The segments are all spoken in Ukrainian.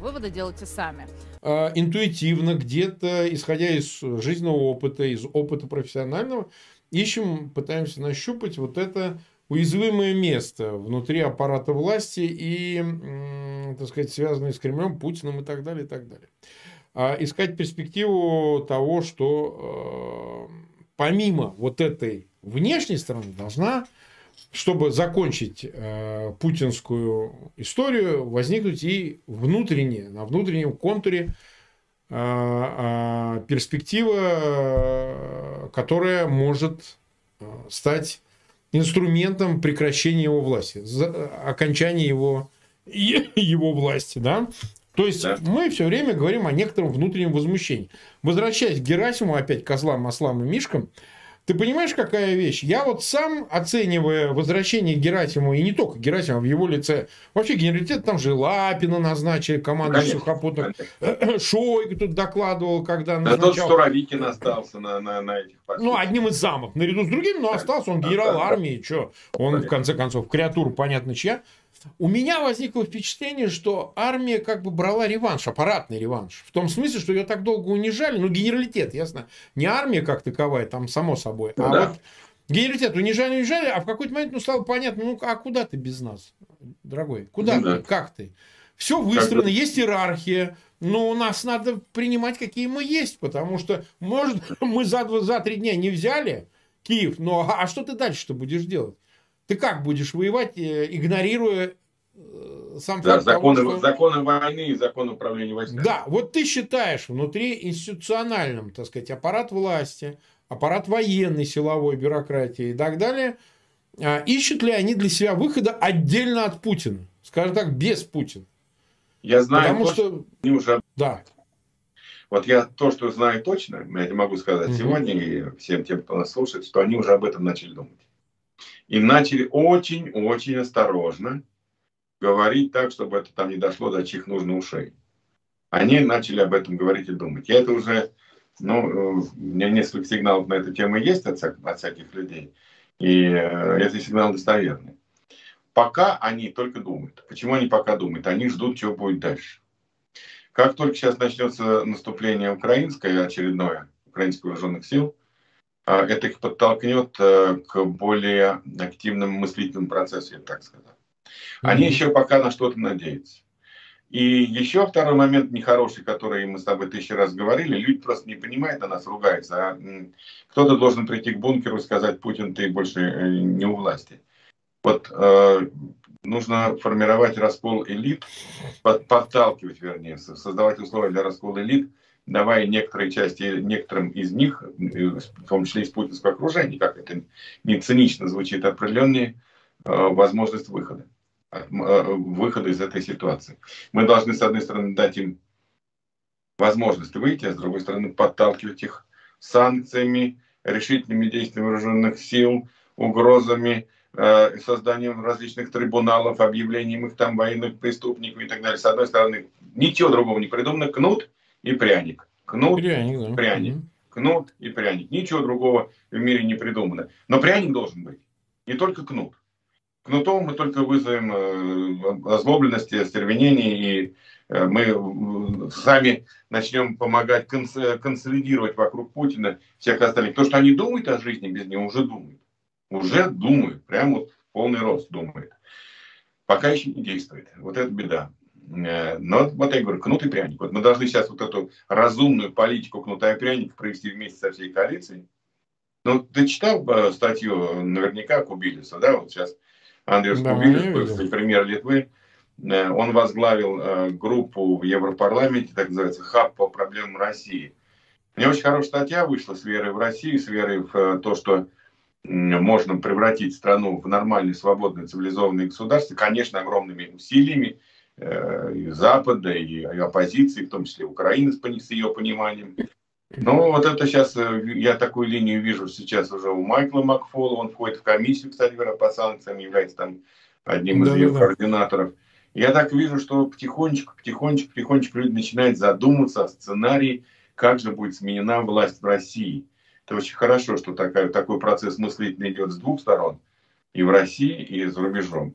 Выводы делайте сами. А, интуитивно, где-то, исходя из жизненного опыта, из опыта профессионального, ищем, пытаемся нащупать вот это уязвимое место внутри аппарата власти и, так сказать, связанное с Кремлем, Путиным и так далее, и так далее. А искать перспективу того, что э, помимо вот этой внешней стороны должна чтобы закончить э, путинскую историю, возникнуть и внутренняя, на внутреннем контуре э, э, перспектива, э, которая может э, стать инструментом прекращения его власти, за, окончания его, его власти. Да? То есть да. мы все время говорим о некотором внутреннем возмущении. Возвращаясь к Герасиму, опять козлам, ослам и мишкам, ты понимаешь, какая вещь? Я вот сам, оценивая возвращение Герасимова, и не только Герасимова, в его лице, вообще генералитет, там же Лапина назначили, команду конечно, сухопутных, конечно. Шойгу тут докладывал, когда назначал... Да тот Суровикин остался на, на, на этих постах. Ну, одним из самых, наряду с другими, но остался он генерал армии, что, он, в конце концов, креатура, понятно, чья. У меня возникло впечатление, что армия как бы брала реванш, аппаратный реванш. В том смысле, что ее так долго унижали. Ну, генералитет, ясно. Не армия как таковая, там само собой. Ну, а да. вот генералитет унижали, унижали, а в какой-то момент ну, стало понятно, ну, а куда ты без нас, дорогой? Куда ну, ты? Да. Как ты? Все выстроено, как есть иерархия, но у нас надо принимать, какие мы есть, потому что, может, мы за, за три дня не взяли Киев, но а что ты дальше-то будешь делать? Ты как будешь воевать, э, игнорируя э, сам да, факт законы, того, что... законы войны и закон управления войсками. Да, вот ты считаешь внутри институциональным, так сказать, аппарат власти, аппарат военной, силовой, бюрократии и так далее, а, ищут ли они для себя выхода отдельно от Путина? Скажем так, без Путина. Я знаю, Потому то, что... они уже... Да. Вот я то, что знаю точно, я могу сказать угу. сегодня и всем тем, кто нас слушает, что они уже об этом начали думать. И начали очень-очень осторожно говорить так, чтобы это там не дошло до чьих нужных ушей. Они начали об этом говорить и думать. Я это уже, ну, у меня несколько сигналов на эту тему есть от, от всяких людей. И э, эти сигналы достоверны. Пока они только думают. Почему они пока думают? Они ждут, что будет дальше. Как только сейчас начнется наступление украинское, очередное, украинских вооруженных сил, это их подтолкнет э, к более активным мыслительным процессам, я так сказал. Они mm-hmm. еще пока на что-то надеются. И еще второй момент нехороший, который мы с тобой тысячу раз говорили, люди просто не понимают, на нас ругаются. А кто-то должен прийти к бункеру и сказать, Путин, ты больше э, не у власти. Вот э, нужно формировать раскол элит, под, подталкивать, вернее, создавать условия для раскола элит, давая некоторые части, некоторым из них, в том числе из путинского окружения, как это не цинично звучит, определенные э, возможность выхода, э, выхода из этой ситуации. Мы должны, с одной стороны, дать им возможность выйти, а с другой стороны, подталкивать их санкциями, решительными действиями вооруженных сил, угрозами, э, созданием различных трибуналов, объявлением их там военных преступников и так далее. С одной стороны, ничего другого не придумано, кнут – и пряник. Кнут, пряник, да. пряник. Угу. Кнут и пряник. Ничего другого в мире не придумано. Но пряник должен быть. Не только кнут. Кнутом мы только вызовем э, озлобленность, остервенение, и э, мы сами начнем помогать консолидировать вокруг Путина всех остальных. То, что они думают о жизни без него, уже думают. Уже думают. Прямо вот полный рост думают. Пока еще не действует. Вот это беда. Э, но вот я говорю, кнут и пряник. Вот мы должны сейчас вот эту разумную политику кнута и пряника провести вместе со всей коалицией. Ну, ты читал э, статью наверняка Кубилиса, да? Вот сейчас Андрей да, Кубилис, премьер Литвы, э, он возглавил группу в Европарламенте, так называется, хаб по проблемам России. У него очень хорошая статья вышла с верой в Россию, с верой в то, что можно превратить страну в нормальное, свободное, цивилизованное государство, конечно, огромными усилиями, Э, и Запада, и оппозиции, в том числе Украины с ее пониманием. Но вот это сейчас, э, я такую линию вижу сейчас уже у Майкла Макфола, он входит в комиссию, кстати говоря, по санкциям, является там одним из да, ее да. координаторов. Я так вижу, что потихонечку, потихонечку, потихонечку люди начинают задумываться о сценарии, как же будет сменена власть в России. Это очень хорошо, что такая, такой процесс мыслительный идет с двух сторон, и в России, и за рубежом.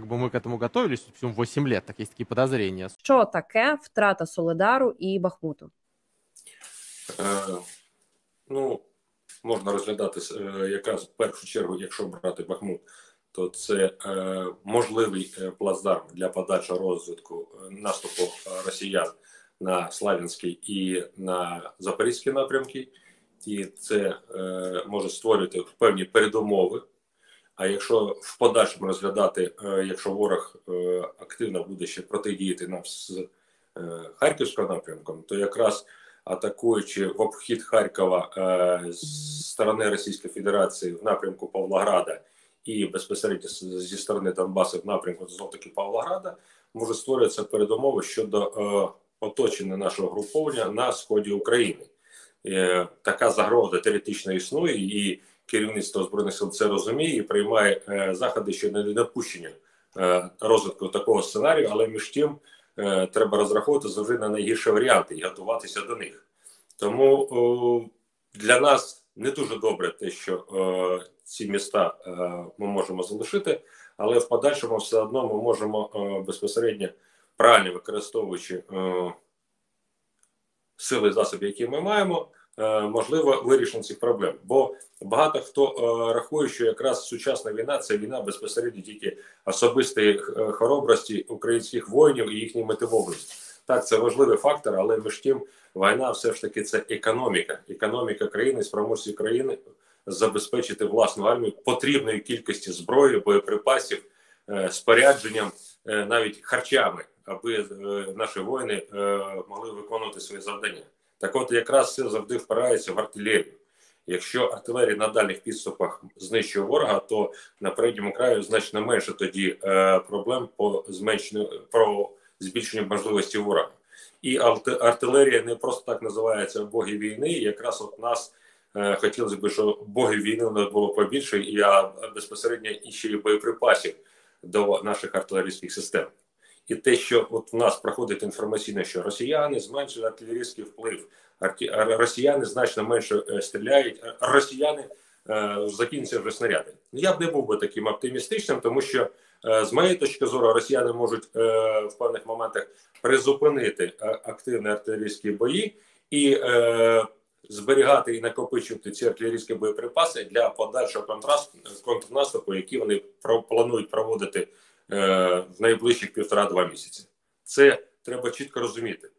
Бо ми к этому готовились всем 8 лет, так є такі подозрения. Що таке втрата Солидару і Бахмуту? Е, ну, можна розглядати е, якраз в першу чергу, якщо брати Бахмут, то це е, можливий е, плацдарм для подальшого розвитку е, наступу росіян на Славянський і на Запорізький напрямки, і це е, може створювати певні передумови. А якщо в подальшому розглядати, е, якщо ворог е, активно буде ще протидіяти нам з е, Харківського напрямком, то якраз атакуючи в обхід Харкова з сторони Російської Федерації в напрямку Павлограда і безпосередньо зі сторони Донбасу в напрямку знов таки Павлограда, може створюватися передумови щодо оточення нашого груповання на сході України. Така загроза теоретично існує, і керівництво збройних сил це розуміє і приймає е, заходи щодо недопущення е, розвитку такого сценарію, але між тим е, треба розраховувати завжди на найгірші варіанти і готуватися до них. Тому для нас не дуже добре те, що ці міста ми можемо залишити, але в подальшому все одно ми можемо безпосередньо правильно використовуючи сили засоби, які ми маємо, можливо вирішення цих проблем. Бо багато хто е, рахує, що якраз сучасна війна це війна безпосередньо тільки особистої е, хоробрості українських воїнів і їхньої мотивованості. Так, це важливий фактор, але між тим війна все ж таки це економіка, економіка країни, спроможність країни забезпечити власну армію потрібної кількості зброї, боєприпасів, спорядженням, навіть харчами аби е, наші воїни е, могли виконувати свої завдання. Так, от якраз це завжди впирається в артилерію. Якщо артилерія на дальних підступах знищує ворога, то на передньому краю значно менше тоді е, проблем по зменшенню про збільшенню можливості ворога. І артилерія не просто так називається боги війни. Якраз от нас е, хотілося б, щоб боги війни у нас було побільше, і а безпосередньо і боєприпасів до наших артилерійських систем і те, що от в нас проходить інформаційно, що росіяни зменшили артилерійський вплив, росіяни значно менше е, стріляють, росіяни е, закінчаться вже снаряди. Я б не був би таким оптимістичним, тому що е, з моєї точки зору росіяни можуть е, в певних моментах призупинити е, активні артилерійські бої і е, зберігати і накопичувати ці артилерійські боєприпаси для подальшого контрнаступу, які вони планують проводити. Е, в найближчих півтора-два місяці. Це треба чітко розуміти.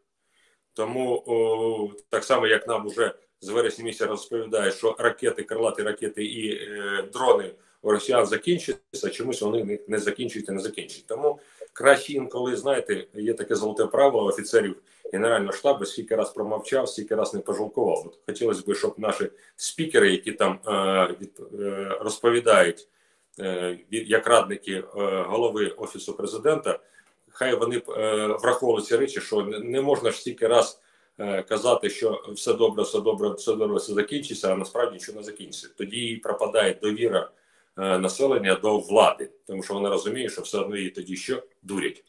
Тому о, так само, як нам вже з вересня місяця розповідає, що ракети, крилаті ракети і е, дрони у росіян закінчуються, чомусь вони не закінчуються, не закінчують. Тому краще інколи, знаєте, є таке золоте правило офіцерів Генерального штабу, скільки раз промовчав, скільки раз не пожалкував. От Хотілося б, щоб наші спікери, які там е, від, е, розповідають як радники е, голови офісу президента, хай вони е, враховують ці речі, що не можна ж стільки раз казати, що все добре, все добре, все добре, все закінчиться, а насправді нічого не закінчиться. Тоді пропадає довіра населення до влади, тому що вони розуміють, що все одно її тоді що дурять.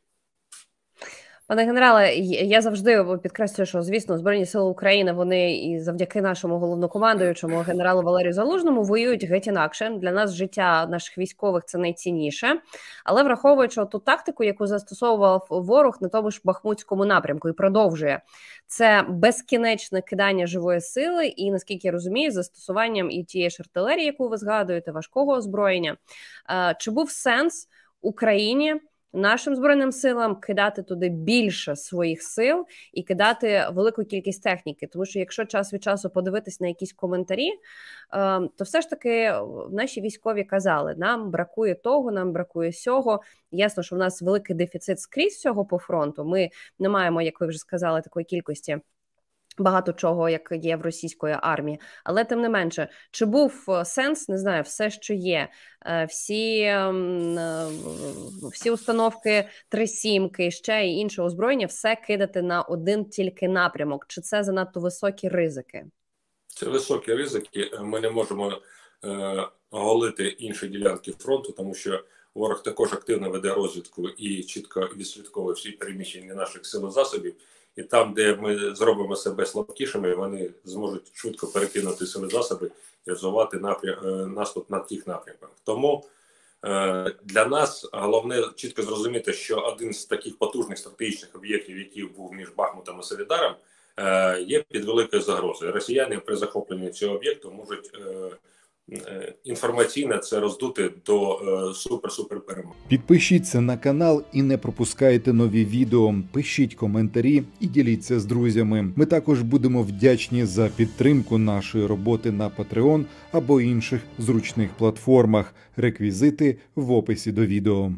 Пане генерале, я завжди підкреслюю, що звісно збройні сили України вони і завдяки нашому головнокомандуючому генералу Валерію Залужному воюють геть інакше. Для нас життя наших військових це найцінніше, але враховуючи ту тактику, яку застосовував ворог на тому ж бахмутському напрямку, і продовжує це безкінечне кидання живої сили, і наскільки я розумію, застосуванням і тієї ж артилерії, яку ви згадуєте, важкого озброєння. Чи був сенс Україні? Нашим збройним силам кидати туди більше своїх сил і кидати велику кількість техніки. Тому що якщо час від часу подивитись на якісь коментарі, ем, то все ж таки наші військові казали: нам бракує того, нам бракує сього. Ясно, що в нас великий дефіцит скрізь всього по фронту. Ми не маємо, як ви вже сказали, такої кількості. Багато чого, як є в російської армії, але тим не менше, чи був е, сенс, не знаю, все, що є, е, всі е, всі установки трисімки, ще і інше озброєння, все кидати на один тільки напрямок? Чи це занадто високі ризики? Це високі ризики. Ми не можемо е, голити інші ділянки фронту, тому що ворог також активно веде розвідку і чітко відслідковує всі переміщення наших сил засобів і там, де ми зробимо себе слабкішими, вони зможуть швидко перекинути сили засоби і розвивати напрям е, наступ на тих напрямках. Тому Для нас головне чітко зрозуміти, що один з таких потужних стратегічних об'єктів, який був між Бахмутом і Солідаром, є під великою загрозою. Росіяни при захопленні цього об'єкту можуть Е, інформаційне це роздути до е, супер-супер перемоги. Підпишіться на канал і не пропускайте нові відео. Пишіть коментарі і діліться з друзями. Ми також будемо вдячні за підтримку нашої роботи на Patreon або інших зручних платформах. Реквізити в описі до відео.